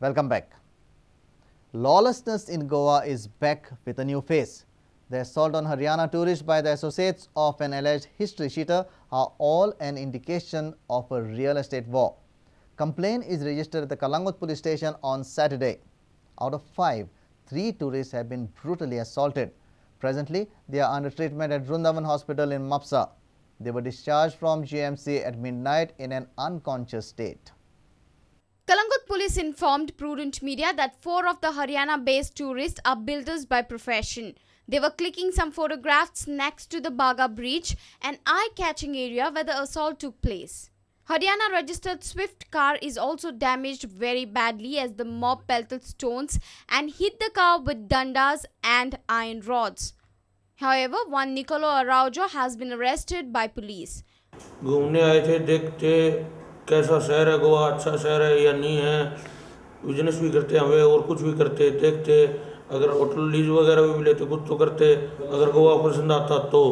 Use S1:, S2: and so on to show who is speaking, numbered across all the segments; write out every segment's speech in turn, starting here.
S1: Welcome back. Lawlessness in Goa is back with a new face. The assault on Haryana tourists by the associates of an alleged history sheeter are all an indication of a real estate war. Complaint is registered at the Calangute police station on Saturday. Out of five, three tourists have been brutally assaulted. Presently, they are under treatment at Vrindavan Hospital in Mapsa. They were discharged from GMC at midnight in an unconscious state.
S2: Calangute police informed Prudent Media that four of the Haryana-based tourists are builders by profession. They were clicking some photographs next to the Baga Bridge, an eye-catching area where the assault took place. Haryana registered Swift car is also damaged very badly as the mob pelted stones and hit the car with dandas and iron rods. However, one Nicolo Araujo has been arrested by police.
S3: कैसा शहर है, गोवा अच्छा शहर है या नहीं है business भी करते हैं हमें और कुछ भी करते, देखते, अगर होटल लीज वगैरह भी लेते कुछ तो करते, अगर गोवा पसंद आता तो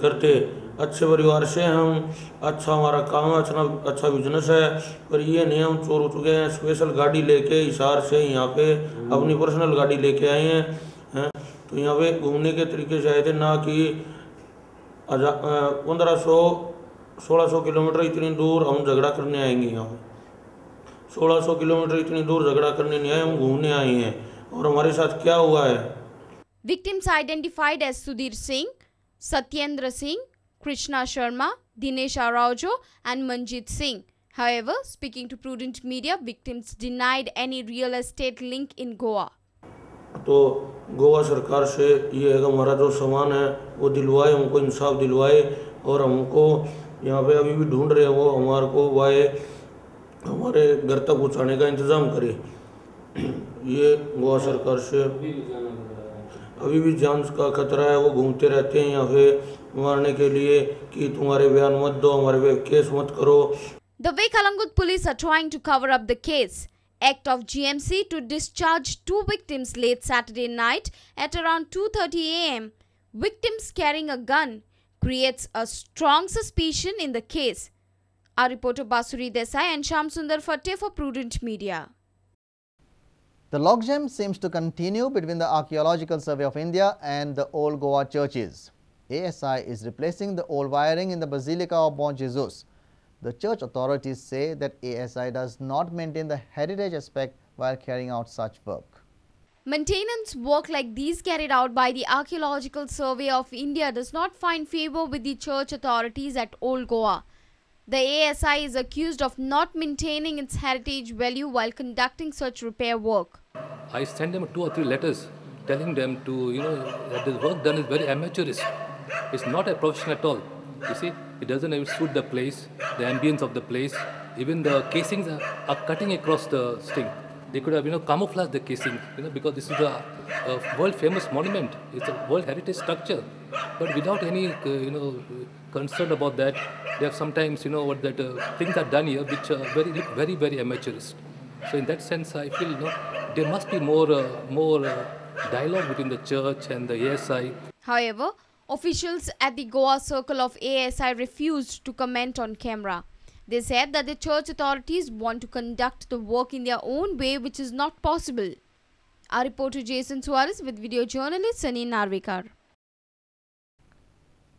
S3: करते। अच्छे परिवार से हम अच्छा हमारा काम अच्छा अच्छा बिज़नेस है, पर ये नहीं हम चोर हो चुके हैं स्पेशल गाड़ी लेके हिसार से यहाँ पे अपनी पर्सनल गाड़ी लेके आए हैं हैं। तो यहाँ पे घूमने के तरीके से आए थे, ना कि पंद्रह सौ सोलह सौ किलोमीटर इतनी दूर हम झगड़ा करने आएँगे यहाँ। सोलह सौ किलोमीटर इतनी दूर झगड़ा करने नहीं आए हम घूमने आए हैं। और हमारे साथ क्या हुआ है?
S2: Victims identified as Sudhir Singh Satyendra Singh Krishna Sharma Dinesh Araujo and Manjeet Singh However, speaking to prudent media, victims denied any real estate link in Goa.
S3: तो गोवा सरकार से ये है कि हमारा जो सामान है वो दिलवाए हमको इंसाफ दिलवाए और हमको यहाँ पे अभी भी ढूंढ रहे हैं वो हमारे को वाए हमारे घर तक पहुँचाने का इंतज़ाम करे ये गोवा सरकार से अभी भी जान का खतरा है वो घूमते रहते हैं यहाँ पे मारने के लिए कि तुम्हारे बयान मत दो हमारे पे केस मत करो
S2: The way police are trying to cover up the case. Act of GMC to discharge two victims late Saturday night at around 2:30 a.m. Victims carrying a gun creates a strong suspicion in the case. Our reporter Basuri Desai and Sham Sundar Fatte for Prudent Media.
S1: The logjam seems to continue between the Archaeological Survey of India and the old Goa churches. ASI is replacing the old wiring in the Basilica of Bom Jesus. The church authorities say that ASI does not maintain the heritage aspect while carrying out such work.
S2: Maintenance work like these carried out by the Archaeological Survey of India does not find favor with the church authorities at Old Goa. The ASI is accused of not maintaining its heritage value while conducting such repair work.
S4: I sent them two or three letters telling them to, you know, that the work done is very amateurish. It's not a profession at all. You see, it doesn't even suit the place, the ambience of the place. Even the casings are, are cutting across the sting. They could have, you know, camouflaged the casing, you know, because this is a, a world famous monument. It's a world heritage structure. But without any, uh, you know, concern about that, they have sometimes, you know, what that uh, things are done here which are very, look very, very amateurish. So in that sense, I feel, you know, there must be more, uh, more uh, dialogue between the church and the ASI.
S2: However, officials at the Goa Circle of ASI refused to comment on camera. They said that the church authorities want to conduct the work in their own way, which is not possible. Our reporter Jason Suarez with video journalist Sunny Narvikar.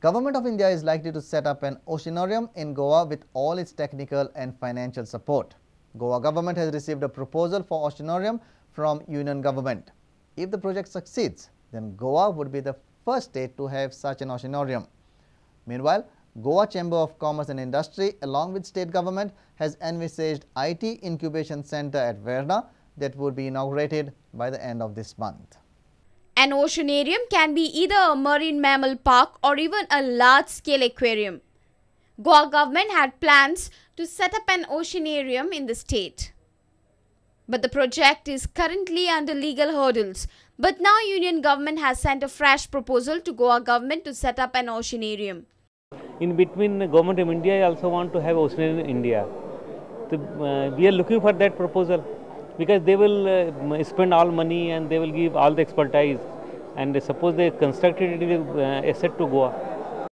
S1: Government of India is likely to set up an oceanarium in Goa with all its technical and financial support. Goa government has received a proposal for oceanarium from union government. If the project succeeds, then Goa would be the first state to have such an oceanarium. Meanwhile, Goa Chamber of Commerce and Industry along with state government has envisaged IT incubation center at Verna that would be inaugurated by the end of this month.
S2: An oceanarium can be either a marine mammal park or even a large scale aquarium. Goa government had plans to set up an oceanarium in the state. But the project is currently under legal hurdles. But now union government has sent a fresh proposal to Goa government to set up an oceanarium.
S5: In between the government of India also want to have ocean in India. So, uh, we are looking for that proposal because they will uh, spend all money and they will give all the expertise and suppose they constructed it, uh, asset to Goa.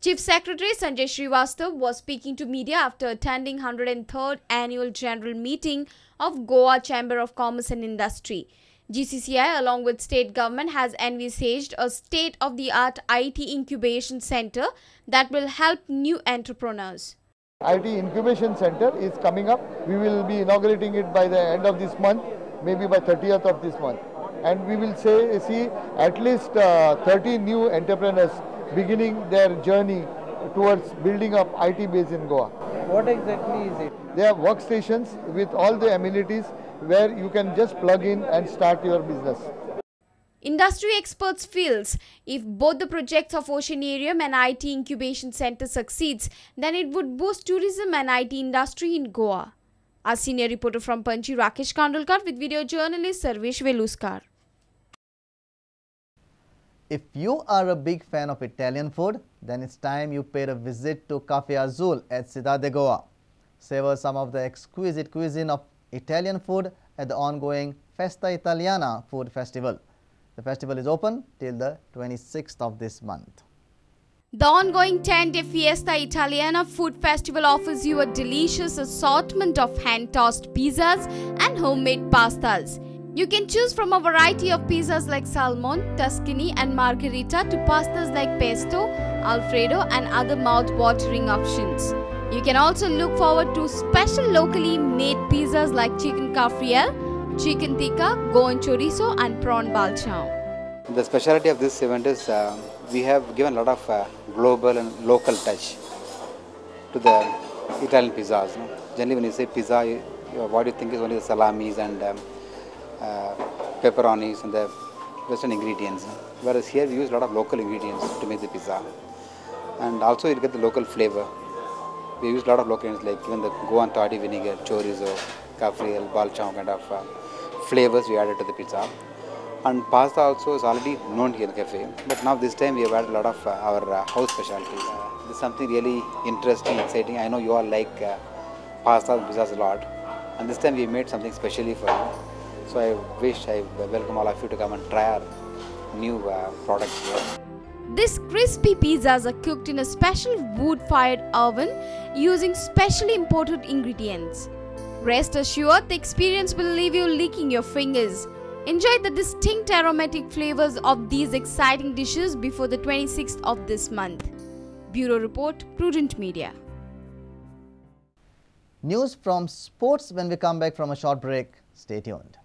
S2: Chief Secretary Sanjay Srivastav was speaking to media after attending 103rd annual general meeting of Goa Chamber of Commerce and Industry. GCCI along with state government has envisaged a state-of-the-art IT incubation center that will help new entrepreneurs.
S6: IT Incubation Center is coming up. We will be inaugurating it by the end of this month, maybe by 30th of this month. And we will say, see at least uh, 30 new entrepreneurs beginning their journey towards building up IT base in Goa.
S7: What exactly is it?
S6: They have workstations with all the amenities where you can just plug in and start your business.
S2: Industry experts feels if both the projects of Oceanarium and IT Incubation Center succeeds, then it would boost tourism and IT industry in Goa. Our senior reporter from Panchi, Rakesh Kandolkar with video journalist Sarvesh Veluskar.
S1: If you are a big fan of Italian food, then it's time you paid a visit to Cafe Azul at Cidade de Goa. Savor some of the exquisite cuisine of Italian food at the ongoing Festa Italiana Food Festival. The festival is open till the 26th of this month.
S2: The ongoing 10-day Fiesta Italiana Food Festival offers you a delicious assortment of hand-tossed pizzas and homemade pastas. You can choose from a variety of pizzas like salmon, Tuscany and margherita to pastas like pesto, alfredo and other mouth-watering options. You can also look forward to special locally made pizzas like chicken cafreal, chicken tikka, Goan chorizo and prawn balchao.
S8: The specialty of this event is uh, we have given a lot of uh, global and local touch to the Italian pizzas. No? Generally, when you say pizza, you, you, what you think is only the salamis and um, uh, pepperonis and the Western ingredients. Whereas here we use a lot of local ingredients to make the pizza, and also you get the local flavor. We use a lot of local ingredients like even the Goan toddy vinegar, chorizo, cafreal, balchao kind of uh, flavors we added to the pizza. And pasta also is already known here in the cafe but now this time we have added a lot of uh, our uh, house specialties. Uh, something really interesting exciting. I know you all like uh, pasta and pizzas a lot and this time we made something specially for you. So i wish i welcome all of you to come and try our new uh, products here
S2: These crispy pizzas are cooked in a special wood-fired oven using specially imported ingredients. Rest assured, the experience will leave you licking your fingers. Enjoy the distinct aromatic flavors of these exciting dishes before the 26th of this month. Bureau Report, Prudent Media.
S1: News from sports when we come back from a short break. Stay tuned.